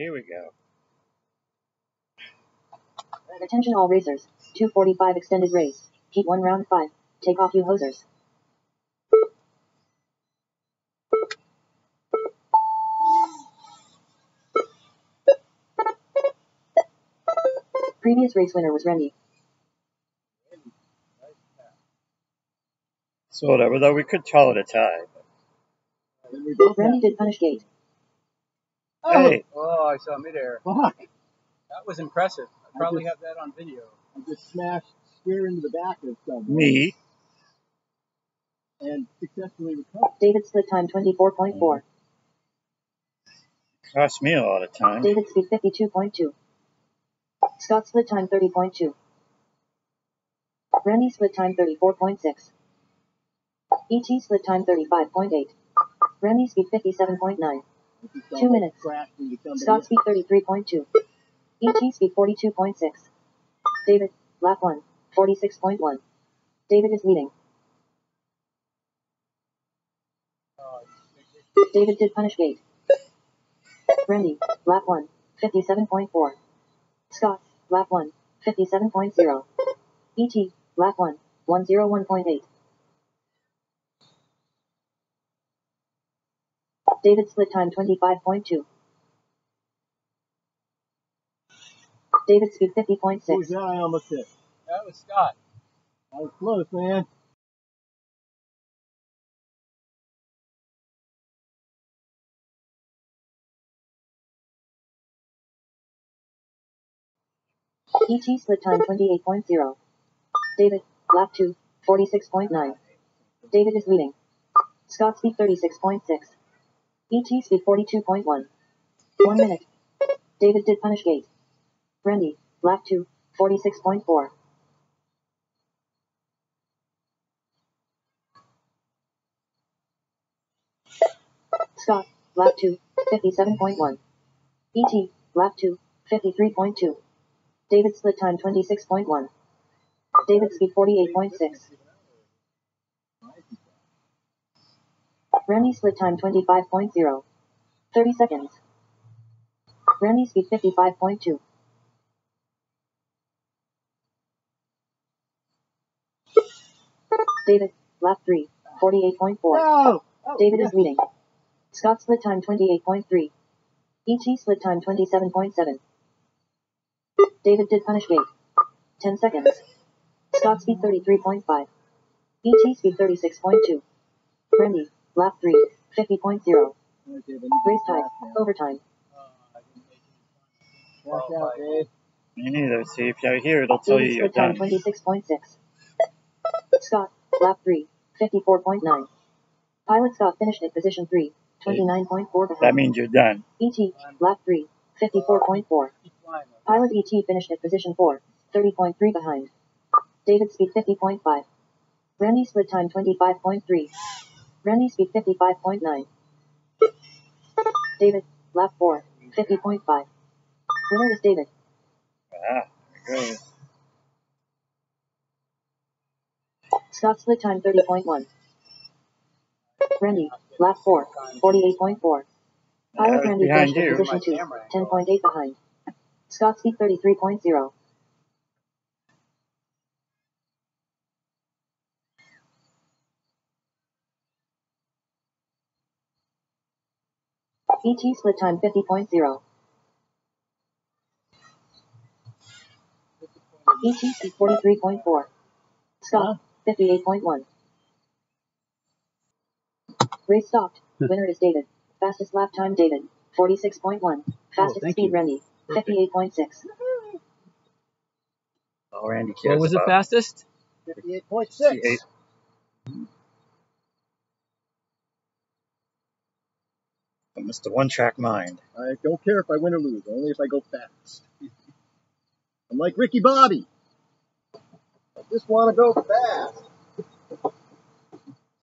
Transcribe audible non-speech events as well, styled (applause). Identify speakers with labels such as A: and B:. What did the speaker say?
A: here we go.
B: Attention all racers. 245 extended race. Heat 1 round 5. Take off you hosers. Previous race winner was Randy.
A: So whatever, though we could call it a tie.
B: Randy did punish gate. Oh.
A: Hey,
C: Oh, I saw midair.
D: Fuck!
C: That was impressive. I
D: I
C: probably
D: just-
C: have that on video.
D: I just smashed square into the back of someone
A: me.
D: and successfully recovered.
B: David split time 24.4.
A: Cost me a lot of time.
B: David speed 52.2. Scott split time 30.2. Randy split time 34.6. ET split time 35.8. Randy speed 57.9. Two minutes. Scott speed 33.2. ET speed 42.6. David, lap 1, 46.1. David is leading. David did punish gate. Randy, lap 1, 57.4. Scott, lap 1, 57.0. ET, lap 1, 101.8. David split time 25.2. David speed 50.6.
D: Who's that I almost hit?
C: That was Scott.
D: I was close, man.
B: ET split time 28.0. David, lap 2, 46.9. David is leading. Scott speed 36.6. ET speed 42.1. 1 minute. David did punish gate. Randy, lap 2, 46.4. Scott, lap 2, 57.1. ET, lap 2, 53.2. David split time 26.1. David speed 48.6. Randy split time 25.0. 30 seconds. Randy speed 55.2. David, lap 3, 48.4.
D: Oh! oh
B: David
D: yeah.
B: is leading. Scott split time 28.3. ET split time 27.7. David did punish gate. 10 seconds. Scott speed 33.5. ET speed 36.2. Randy, lap 3, 50.0.
D: Okay, then you
B: Race time, overtime.
C: Uh, I didn't make it.
D: Watch out, Dave.
A: Me neither. See, if you're here, it'll tell you
B: David
A: you're
B: split time
A: done.
B: 26.6. Scott, lap 3, 54.9. Pilot Scott finished at position 3, 29.4
A: That means you're done.
B: ET, lap 3, 54.4.
C: Keep flying. though.
B: Pilot ET finished at position 4, 30.3 behind. David speed 50.5. Randy split time 25.3. Randy speed 55.9. David, lap 4, 50.5. Winner is David.
A: Ah, goes.
B: Scott split time 30.1. Randy, lap 4, 48.4.
A: I was
B: Pilot Randy
A: behind
B: finished at
A: you.
B: position 2, 10.8 behind. Scott speed 33.0. ET E split time 50.0. ET speed 43.4. Scott, 58.1. Race stopped. Hmm. Winner is David. Fastest lap time David, 46.1. Fastest
D: thank
B: speed
D: you.
B: Randy, 58.6.
A: All Randy
C: What was the fastest?
D: 58.6.
A: 58. But Mr. One Track Mind.
D: I don't care if I win or lose, only if I go fast. (laughs) I'm like Ricky Bobby. I just want to go fast.